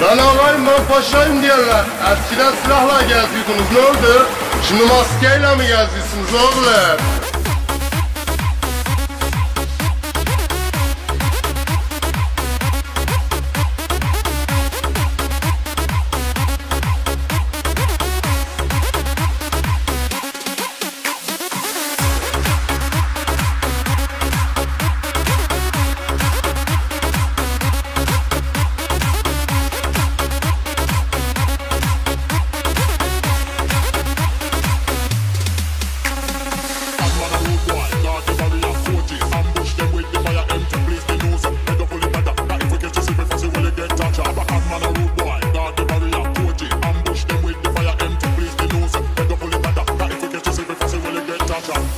Ben ağayım ben paşayım diyorlar. Eskiden silahla geziyordunuz ne oldu? Şimdi maskeyle mi geziyorsunuz oğlum? drop.